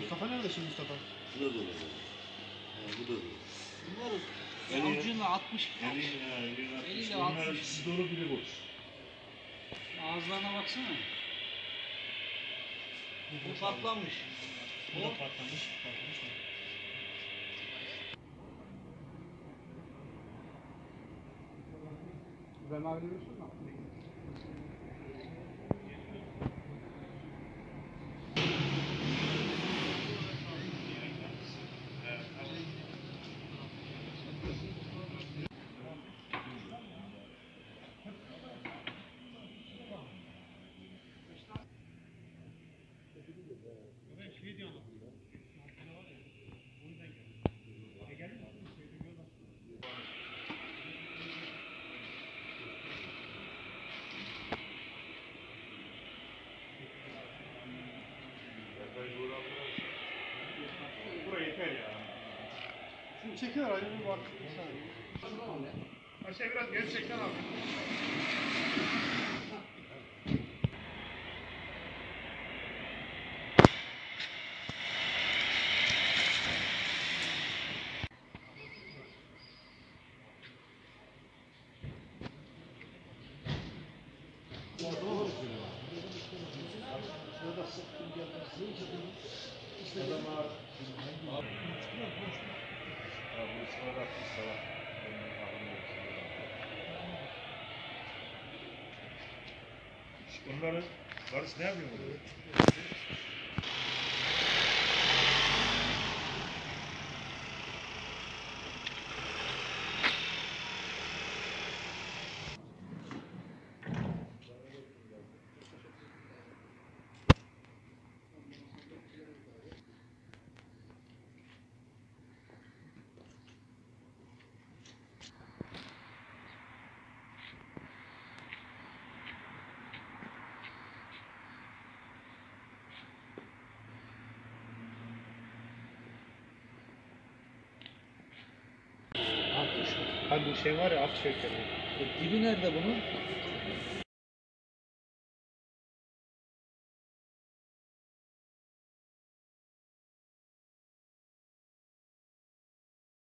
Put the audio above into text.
Mustafa nerede şimdi Mustafa? Bu da dolu. Ha, bu da dolu. Bunları Eli- avucuyla 60 Eli, ha, elini atmış. Eliyle Bunlar atmış. ikisi dolu biri boş. ağızlarına baksana. Bu patlamış. Bu da patlamış. Patlamış mı? Ben abi biliyorsun mu? Yeter ya. Şimdi çekiyor hadi bir bak. Aşağı biraz gerçekten abi. Ha, burası Onları, Barış ne yapıyor Hani bu şey var ya at şekeri. E, dibi nerede bunun?